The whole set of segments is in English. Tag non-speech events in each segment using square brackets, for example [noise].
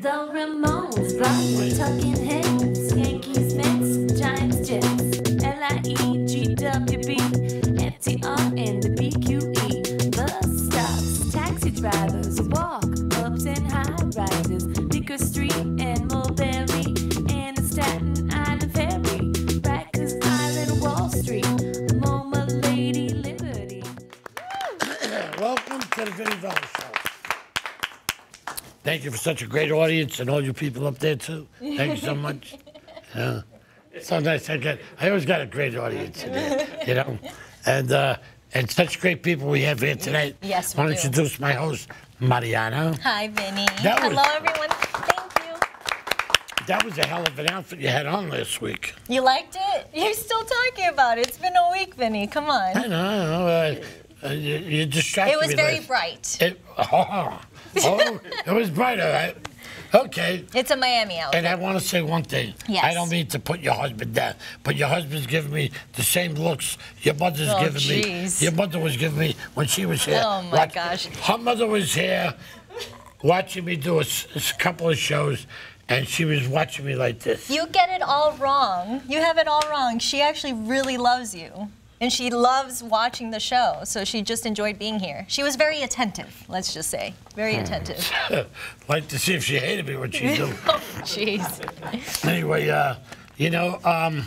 The Ramones, Broadway, Talking Heads, Yankees, Mets, Giants, Jets, L-I-E-G-W-B, FDR, and the BQE. Bus stops, taxi drivers, walk ups and high rises, Bleecker Street and Mulberry, and the Staten Island Ferry, Rikers Island, Wall Street, MoMA, Lady Liberty. [coughs] Welcome to the Vinny Show. Thank you for such a great audience and all you people up there too. Thank you so [laughs] much. Yeah. So nice. I got. I always got a great audience there, you know, and uh, and such great people we have here tonight. Yes, I we want to do. introduce my host, Mariana. Hi, Vinny. That was- Hello, everyone. Thank you. That was a hell of an outfit you had on last week. You liked it? You're still talking about it. It's been a week, Vinny. Come I on. know. I know uh, uh, you, you distracted It was me very last- bright. It, oh, oh, it was bright, all right. Okay. It's a Miami outfit. And I want to say one thing. Yes. I don't mean to put your husband down, but your husband's giving me the same looks your mother's Oh, giving me. jeez. Your mother was giving me when she was here. Oh, my gosh. Her mother was here watching me do a couple of shows, and she was watching me like this. You get it all wrong. You have it all wrong. She actually really loves you. And she loves watching the show, so she just enjoyed being here. She was very attentive, let's just say. Very Hmm. attentive. [laughs] like to see if she hated me when she do. [laughs] oh, jeez. anyway, uh, you know, um,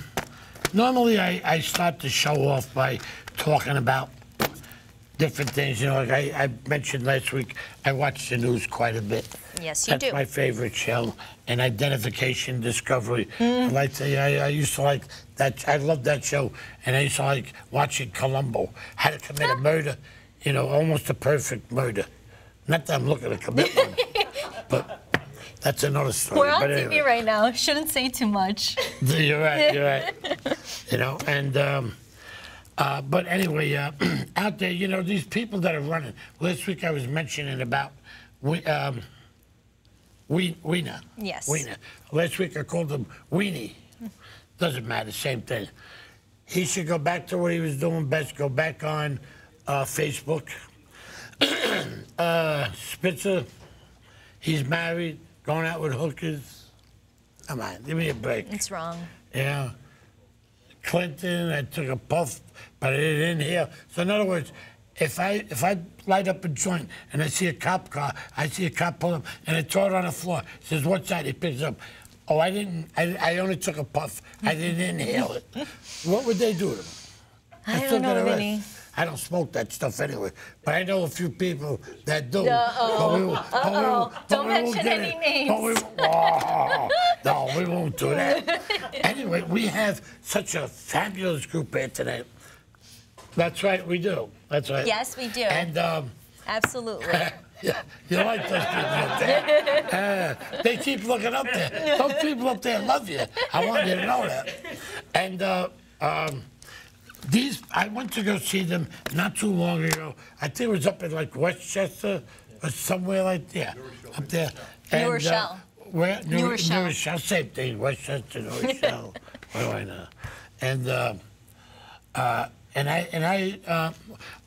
normally I, I start the show off by talking about different things. You know, like I, I mentioned last week, I watch the news quite a bit. Yes, you That's do. my favorite show, and Identification Discovery. I like I, I used to like that. I love that show, and I used to like watching Columbo, how to commit a murder. You know, almost a perfect murder. Not that I'm looking to commit one, [laughs] but that's another story. We're on but TV right now. Shouldn't say too much. [laughs] You're right. You're right. [laughs] you know, and um, uh, but anyway, uh, [clears throat] out there, you know, these people that are running. Last week I was mentioning about we, um, we, Weena. Yes. Weena. Last week I called him Weenie. Doesn't matter. Same thing. He should go back to what he was doing best. Go back on uh, Facebook. [clears throat] uh, Spitzer. He's married, going out with hookers. Come on, give me a break. It's wrong. Yeah. Clinton, I took a puff, but I didn't inhale. So in other words, if I if I light up a joint and I see a cop car, I see a cop pull up and I throw it on the floor. Says, "What's that?" He picks it up. Oh, I didn't. I, I only took a puff. I didn't inhale it. [laughs] What would they do to me? I still don't know. Vinny. I don't smoke that stuff anyway, but I know a few people that do. Uh-oh. We, won't- but we Uh-oh. Don't mention any names. We, oh, [laughs] no, we won't do that. [laughs] anyway, we have such a fabulous group here tonight. That's right, we do. That's right. Yes, we do. And um, Absolutely. [laughs] yeah, you like those people up there. Uh, they keep looking up there. Those people up there love you. I want you to know that. And uh, um, these, I went to go see them not too long ago. I think it was up in like Westchester or somewhere like there, up there. And, uh, Rochelle. where? New, New Rochelle. New Rochelle, same thing. Westchester, New Rochelle. [laughs] what do I know? And. Uh, uh, and I and I uh,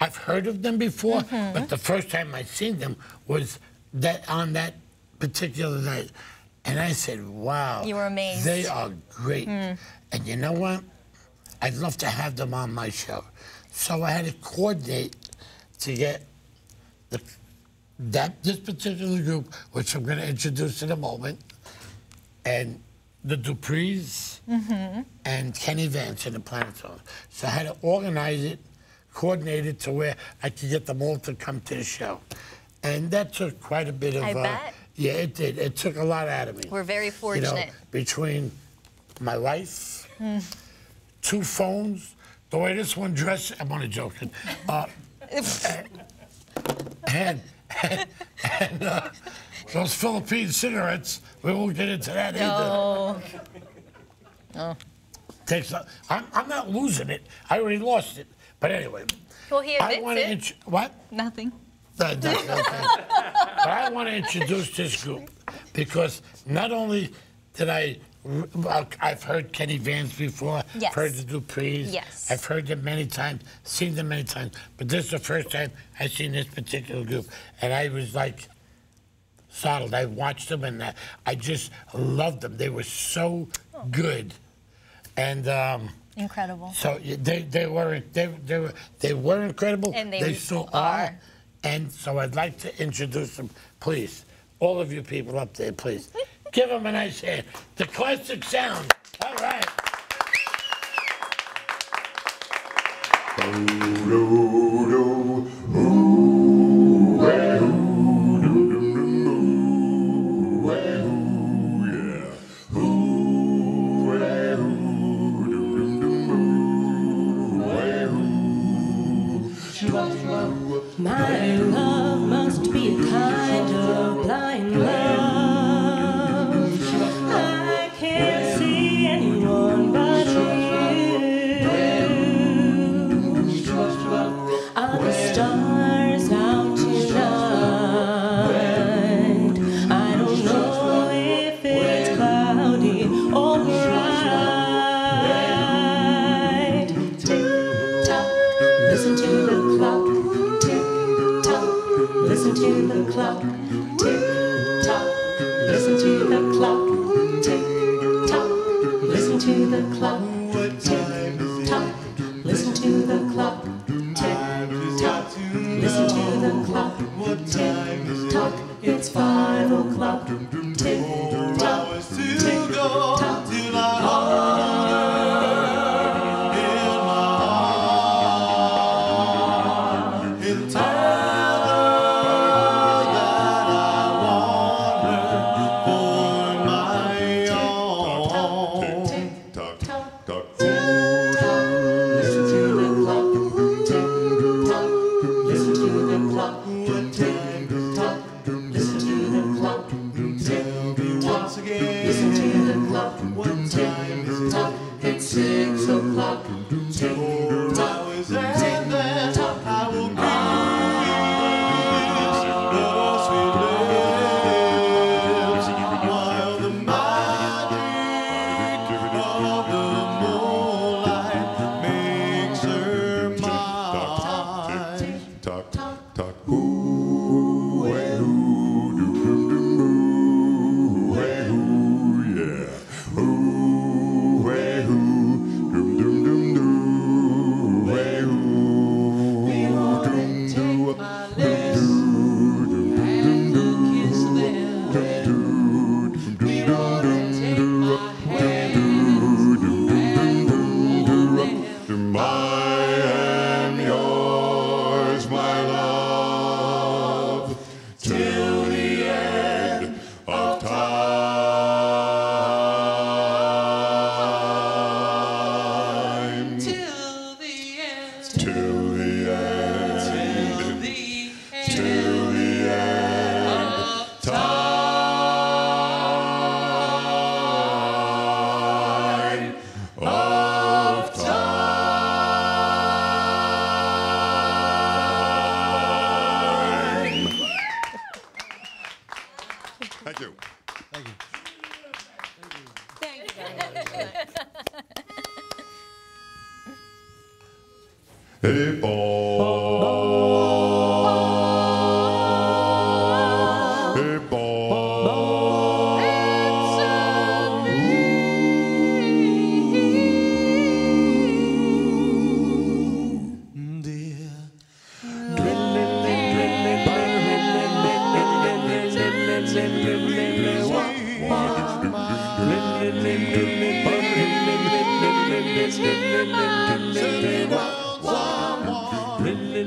I've heard of them before, Mm-hmm. but the first time I seen them was that on that particular night, and I said, "Wow, You were amazed. Hmm. They are great." And you know what? I'd love to have them on my show, so I had to coordinate to get the that this particular group, which I'm going to introduce in a moment, and the Duprees and Kenny Vance in the Planotones. So I had to organize it, coordinate it to where I could get them all to come to the show. And that took quite a bit of. I uh, bet. Yeah, it did. It took a lot out of me. We're very fortunate. You know, between my wife, Hmm. Two phones, the way this one dressed, I'm only joking. Uh, and [laughs] and, and uh, those Philippine cigarettes, we won't get into that either. Oh. Takes a, I'm, I'm not losing it. I already lost it. But anyway, Well, he I admits want to it. what? Nothing. Uh, okay. but I want to introduce this group because not only did I, I've heard Kenny Vance before, Yes. heard the Duprees. Yes. I've heard them many times, seen them many times, but this is the first time I've seen this particular group. And I was like startled. I watched them and I just loved them. They were so good, and um, Incredible. so they they were they they were they were incredible. And they still are. are. And so I'd like to introduce them, please. All of you people up there, please. [laughs] Give them a nice hand. The classic sound. All right.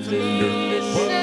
I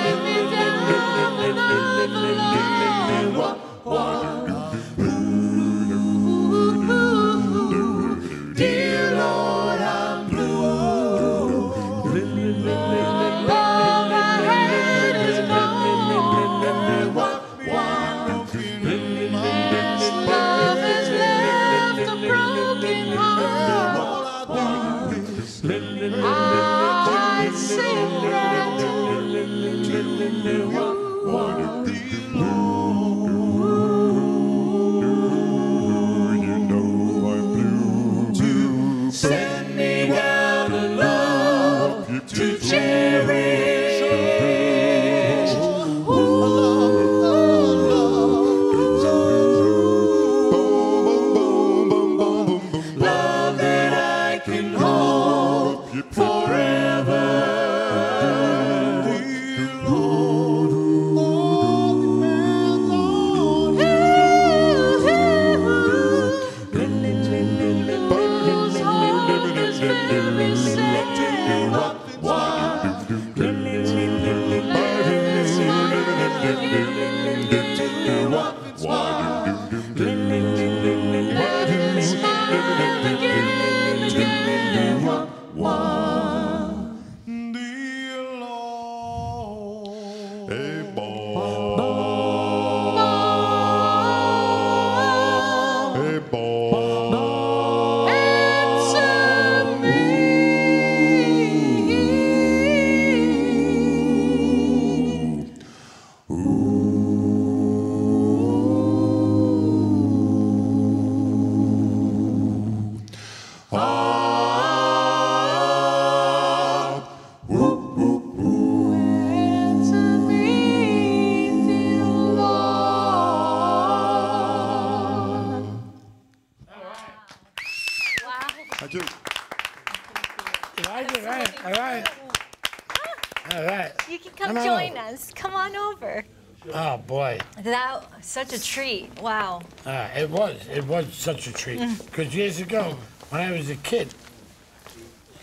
That such a treat. Wow. Uh, it was. It was such a treat. Because years ago, when I was a kid,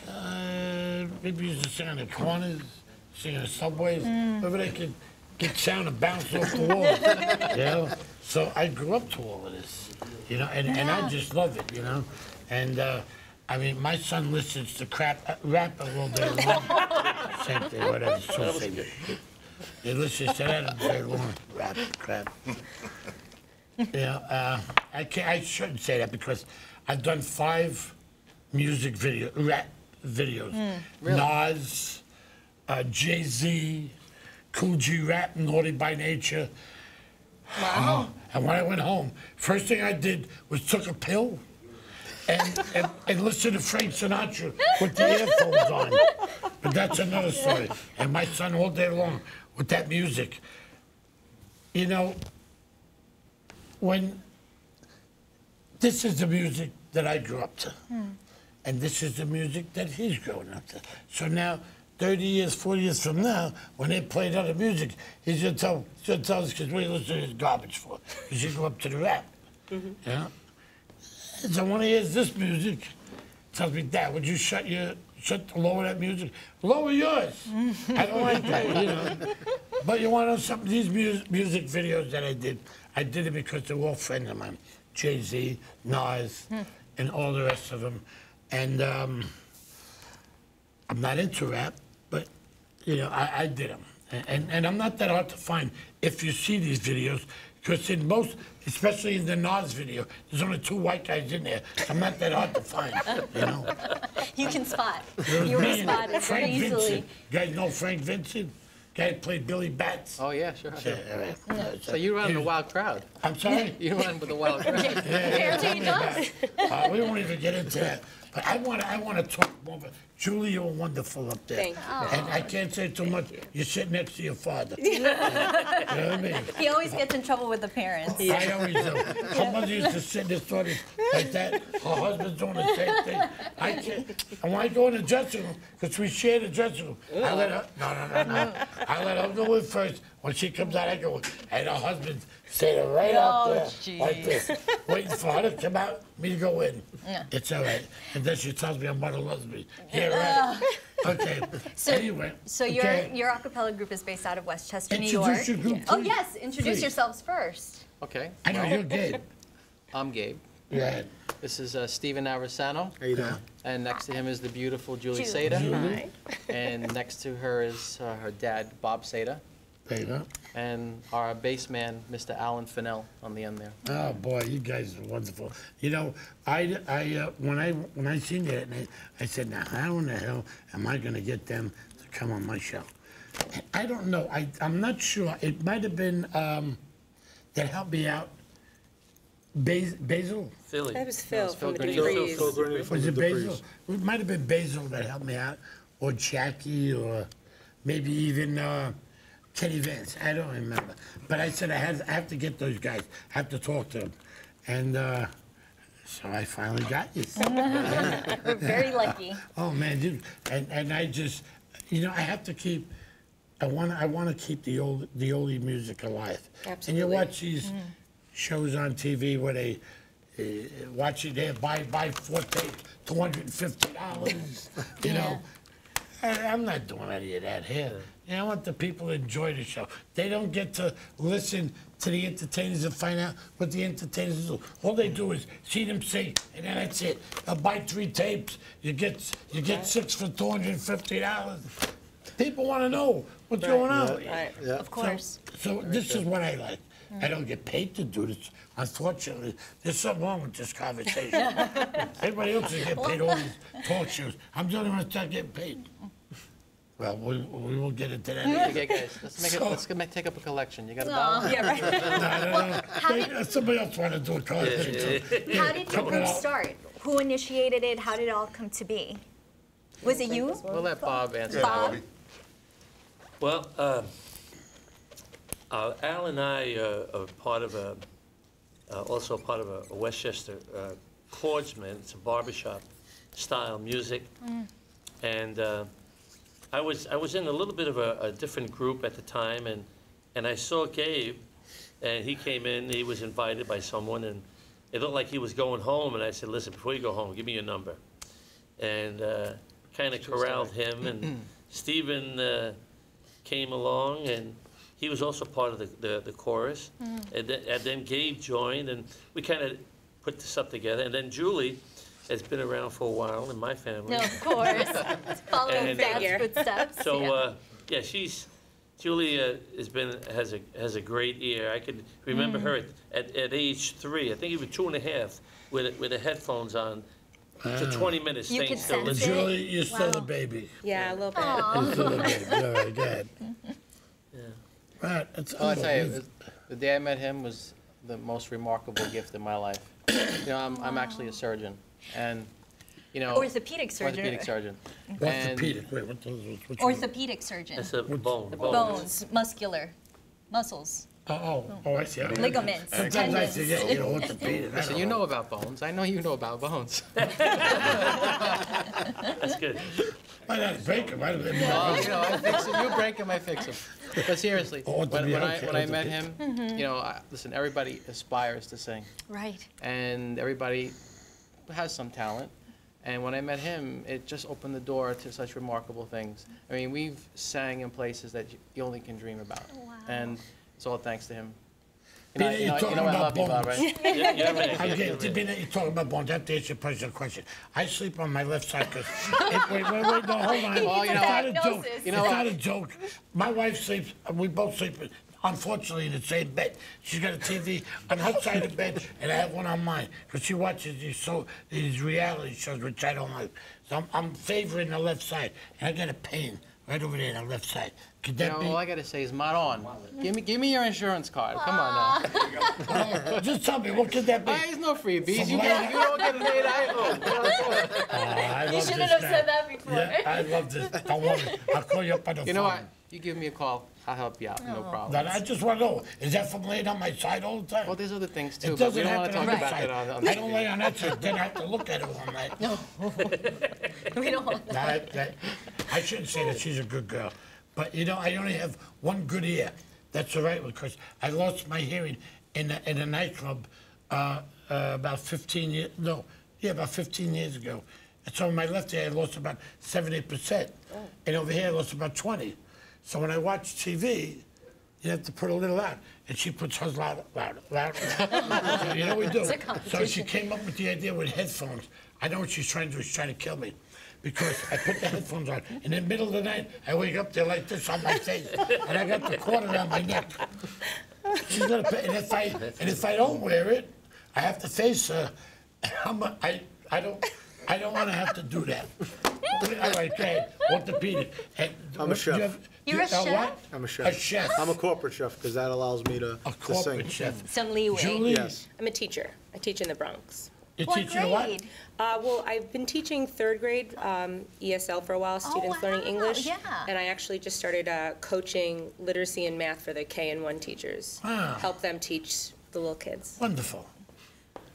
uh, maybe used to sing on the corners, sing on the subways, wherever they could get sound and bounce off the wall. [laughs] you know? So I grew up to all of this, you know, and, and I just love it, you know. And uh, I mean, my son listens to crap, uh, rap a little bit long. [laughs] Same thing, whatever. It's so same. He listens to that very long rap, crap. You know, uh, I can't, I shouldn't say that because I've done five music video rap videos. Really? Nas, uh, Jay Z, Kool G Rap, Naughty by Nature. Wow. And when I went home, first thing I did was took a pill. And, and, and listened to Frank Sinatra with the earphones on. But that's another story. And my son all day long with that music. You know, when this is the music that I grew up to, hmm. and this is the music that he's growing up to. So now, 30 years, 40 years from now, when they played other music, he's gonna tell, he's gonna tell us, because you listening to this garbage for? Because you go up to the rap, mm-hmm. you know? So when he hears this music, tells me, Dad, would you shut your, shut, lower that music? Lower yours. [laughs] I don't like that, you know? But you want to know something? These mu- music videos that I did, I did it because they're all friends of mine. Jay-Z, Nas, and all the rest of them. And um, I'm not into rap, but, you know, I, I did them. And, and, and I'm not that hard to find if you see these videos, because in most, especially in the Nas video, there's only two white guys in there. I'm not that hard to find, you know? [laughs] You can spot. There was You were me and spotted Frank very easily. Vincent. You guys know Frank Vincent? Guy who played Billy Batts. Oh, yeah, sure. Yeah, all right. Uh, So you run he a wild crowd. I'm sorry? [laughs] You run with a wild [laughs] crowd. Yeah, yeah, Apparently tell he me about it. Uh, we won't even get into that. But I want to, I want to talk more. But Julie, you're wonderful up there. Thank you. And I can't say too much. You sit next to your father. [laughs] you know what I mean? He always gets in trouble with the parents. I always do. Her mother used to sit in this toilet like that. Her husband's doing the same thing. I can't. And when I go in the dressing room, because we share the dressing room, I let her. No, no, no, no. I let her go in first. When she comes out, I go. And her husband stayed right out Oh, there, like this, waiting for her to come out, me to go in. It's all right. And then she tells me her mother loves me. Yeah, right. [laughs] Okay. So- anyway. So your okay. your a cappella group is based out of Westchester, New Introduce York. your group, Oh please. yes, introduce Please. yourselves first. Okay, I know you're Gabe. [laughs] I'm Gabe. Yeah. This is uh, Steven Arasano. How you doing? And next to him is the beautiful Julie Julie. Seda. Julie. And next to her is uh, her dad, Bob Seda. There you. And our bass man, Mr. Alan Fennell, on the end there. Oh boy, you guys are wonderful. You know, I, I, uh, when I, when I seen that, and I, I said, now how in the hell am I going to get them to come on my show? I don't know. I, I'm not sure. It might have been um, that helped me out. Bas- Basil, Philly. That was Phil from the Granito. Duprees. was it Basil? It might have been Basil that helped me out, or Jackie, or maybe even uh, Kenny Vance. I don't remember. But I said I had, I have to get those guys. I have to talk to them, and uh, so I finally got you. [laughs] We're very lucky. Oh man, dude, and and I just, you know, I have to keep. I want I want to keep the old the oldie music alive. Absolutely. And you watch these shows on TV where they uh, watch it there buy buy four tapes, two hundred and fifty dollars. You know, I, I'm not doing any of that here. You know, I want the people to enjoy the show. They don't get to listen to the entertainers and find out what the entertainers do. All they do is see them sing, and then that's it. They'll buy three tapes. You get you get six for two hundred and fifty dollars. People want to know what's going on. Right. Of course. So this is what I like. I don't get paid to do this. Unfortunately, there's something wrong with this conversation. [laughs] Everybody else is getting paid all these talk shows. I'm the only one that's not getting paid. Well, we, we won't get into that. Okay, guys, let's make it, So- let's go make, take up a collection. You got a dollar? Yeah, right. [laughs] No, no, no. They- Somebody else wanted to do a collection too. How did your group start? Who initiated it? How did it all come to be? Was it you? We'll let Bob answer that Bob? one. Well, uh, uh, Al and I uh, are part of a, uh, also part of a Westchester uh, Chordsmen. It's a barbershop style music, and uh, I was I was in a little bit of a, a different group at the time, and and I saw Gabe, and he came in. He was invited by someone, and it looked like he was going home. And I said, "Listen, before you go home, give me your number." And uh, kind of corralled him, and [clears throat] Stephen uh, came along, and he was also part of the, the, the chorus. And, then, and then Gabe joined, and we kind of put this up together. And then Julie has been around for a while in my family. No, of course. [laughs] Following And- Dad's Figure. footsteps. So yeah. uh, yeah, she's Julie uh, has been has a has a great ear. I could remember her at, at, at age three. I think even two and a half with with the headphones on for 20 minutes. You staying could still sense listening. it. Julie, you're still a Wow. baby. Yeah, a little bit. You're still a baby. All right, [laughs] go ahead. Yeah. Right, that's Well, I tell you, unbelievable. the day I met him was the most remarkable gift in my life. You know, I'm, I'm actually a surgeon, and, you know. Orthopedic surgeon. Orthopedic surgeon. And- Orthopedic, wait, what the, what's the? Orthopedic surgeon. That's a bone. Bones, muscular, muscles, Oh, oh, oh, I see. ligaments, Sometimes I tendons. forget, you know, orthopedic. I Listen, don't you know about bones. I know you know about bones. [laughs] That's good. Might not break him, might have been. Well, you know, I fix them. You break them, I fix them. But seriously, Oh, when, to be when I okay, when I to met be- him, Mm-hmm. you know, I, listen, everybody aspires to sing, Right. and everybody has some talent. And when I met him, it just opened the door to such remarkable things. I mean, we've sang in places that you- you only can dream about, and it's all thanks to him. You know, Peter, you know, you're talking know I about love you, Bob, bones. right? You, you have any I'm idea? getting, you talking about bones, I have to answer your personal question. I sleep on my left side because, [laughs] wait, wait, wait, no, hold on. [laughs] Oh, you know It's not what? a joke. You know It's what? not a joke. My wife sleeps, we both sleep, unfortunately, in the same bed. She's got a TV on her side of the bed, and I have one on mine, because she watches these, so, these reality shows, which I don't like. So I'm, I'm favoring the left side, and I got a pain right over there on the left side. Could You know, be? all I gotta say is Maron. Give me, give me your insurance card. Come on now. [laughs] Just tell me, what could that be? Ah, There's no freebies. You, get, you don't get an eight iPhone. Oh, I [laughs] You love shouldn't this have guy. said that before. Yeah, I love this. Don't worry. I'll call you up on the You know what? You give me a call. I'll help you out. No problem. Now, I just want to know, is that from laying on my side all the time? Well, there's other things too, It doesn't don't want to happen talk on that about side. that on, on I don't lay on that side, then I have to look at it all night. No. [laughs] We don't want That, that, I shouldn't say that she's a good girl, but you know, I only have one good ear. That's all right, because I lost my hearing in a, in a nightclub uh, uh, about 15 years, no, yeah, about 15 years ago. And so in my left ear, I lost about 70%. And over here, I lost about 20. So when I watch TV, you have to put a little out. And she puts hers louder, louder, louder. [laughs] so you know we do? so she came up with the idea with headphones. I know what she's trying to do. She's trying to kill me. Because I put the headphones on. In the middle of the night, I wake up there like this on my face. And I got the cord around my neck. She's gonna pay, and if I, and if I don't wear it, I have to face her. [coughs] I'm a, I, I don't, I don't wanna have to do that. All right, go ahead, orthopedic. And I'm a chef. you have- You're you- a chef? what? I'm a chef. A chef. I'm a corporate chef because that allows me to, A to sing. corporate chef. some leeway. Julie, Yes. I'm a teacher. I teach in the Bronx. You What teaching what? Uh, well, I've been teaching third grade um, ESL for a while, students learning wow, English. yeah. And I actually just started uh, coaching literacy and math for the K and one teachers. Ah. Help them teach the little kids. Wonderful.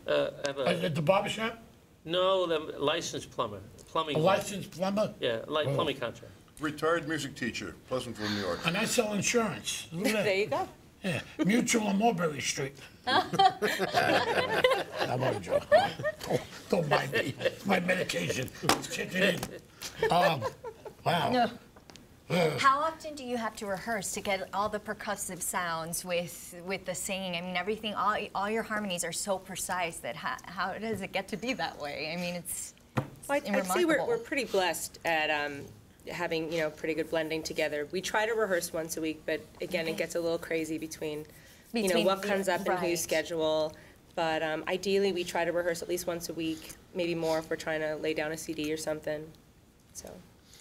Uh, I have Uh, a, At the barber shop? no, the licensed plumber, plumbing. A licensed plumber? Yeah, like Oh. plumbing contract. Retired music teacher, Pleasantville, New York. And I sell insurance. Look [laughs] at that. There you go. Yeah, Mutual on Mulberry Street. I'm only joking. Don't- Don't mind me. It's my medication. It's kicking in. Um, Wow. No. Uh, How often do you have to rehearse to get all the percussive sounds with with the singing? I mean, everything, all, all your harmonies are so precise that how, how does it get to be that way? I mean, it's, it's Well, I'd, I'd say we're, we're pretty blessed at um, having, you know, pretty good blending together. We try to rehearse once a week, but again, it gets a little crazy between, you know, what the- comes up and right. whose schedule. But um, ideally, we try to rehearse at least once a week, maybe more if we're trying to lay down a CD or something. So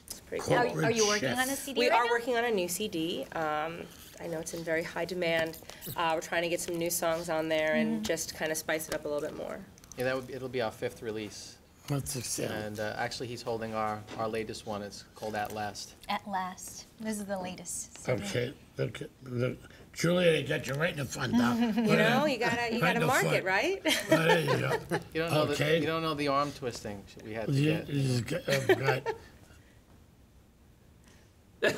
it's pretty cool. Are, are you working on a CD We right are now? working on a new CD. Um, I know it's in very high demand. Uh, we're trying to get some new songs on there and Mm-hmm. just kind of spice it up a little bit more. Yeah, that would, be- it'll be our fifth release. What's exciting? And uh, actually, he's holding our, our latest one. It's called At Last. At last. This is the latest. CD. Okay, look, at- look, Julia, they got you right in the front now. [laughs] You know, you gotta you Right gotta in mark it, right? Oh, there you go. [laughs] You don't know Okay. the, you don't know the arm twisting we had to Yeah, get. he's got- oh, God. [laughs]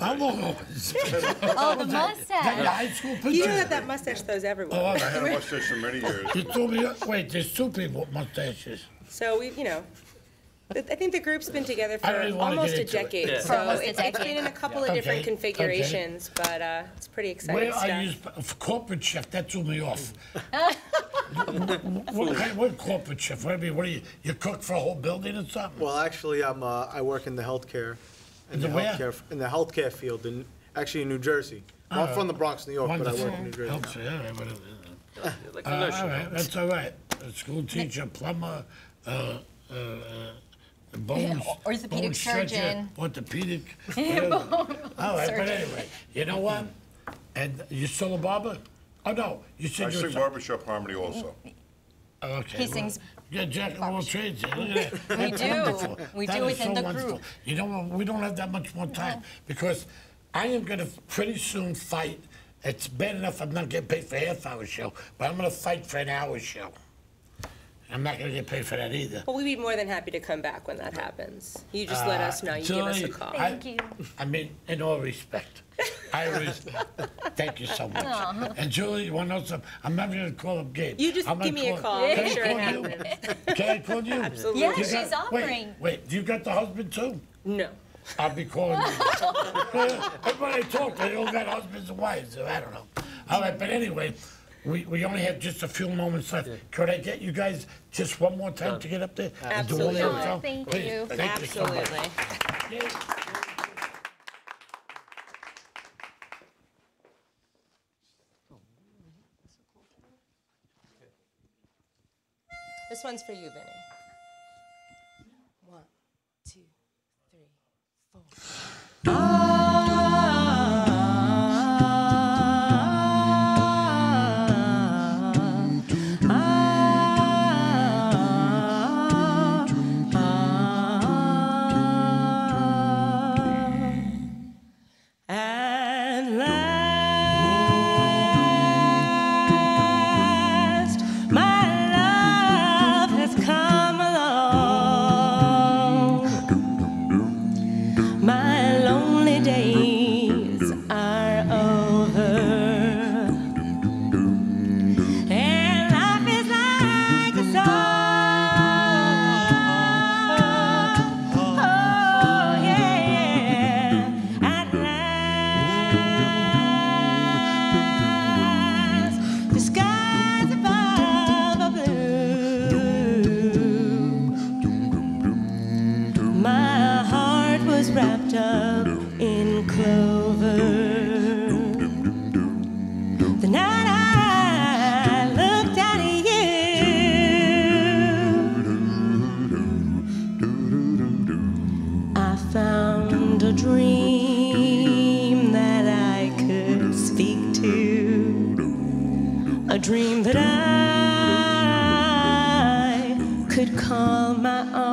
I'm all- Oh, the Is that your mustache. high school picture? You know that that mustache throws Oh, everywhere. all I right. had a mustache for many years. You told me, wait, there's two people with mustaches. So we, you know, th- I think the group's been together for even wanna almost a into it. decade. Yeah. So For almost it's, it's decade. been in a couple of different okay. configurations, but uh, it's pretty exciting Where stuff. are you, sp- for corporate chef, that threw me off. [laughs] What kind, what corporate chef, what, I mean, what are you, you cook for a whole building or something? Well, actually, I'm, uh, I work in the healthcare, in In the the healthcare, in the healthcare field, in, actually in New Jersey. Well, I'm Oh, from the Bronx, New York, but I work in New Jersey. Helps you, all right, whatever. Uh, nursing all right, that's all right. A school teacher, plumber, uh, uh, uh, bones. orthopedic bone stretcher, surgeon. Orthopedic. [laughs] whatever. All right, but anyway, you know what? And you still a barber? Oh, no, you I said you're. sing some- barbershop harmony also. Oh, Okay. He well, sings You're jack of all trades. Look at that. [laughs] We That's do. wonderful. We That do within so the wonderful. group. You know what? We don't have that much more time because I am going to pretty soon fight. It's bad enough I'm not getting paid for a half hour show, but I'm going to fight for an hour show. I'm not going to get paid for that either. Well, we'd be more than happy to come back when that uh, happens. You just let us know. You give us a Julie, call. I- Thank you. I mean, in all respect. I always, thank you so much. And Julie, you want to know something? I'm never going to call up Gabe. You just I'm give gonna me a call. Make Can I sure it call you? happens. Can I call you? Absolutely. Yeah, You she's got- offering. Wait, wait, you got the husband too? No. I'll be calling you. [laughs] Everybody I talk they all got husbands and wives, so I don't know. All right, but anyway, we, we only have just a few moments left. Could I get you guys just one more time to get up there? and do all the Absolutely. other Oh, thank Please, you. Thank you so much. Absolutely. This one's for you, Vinny. Call my own.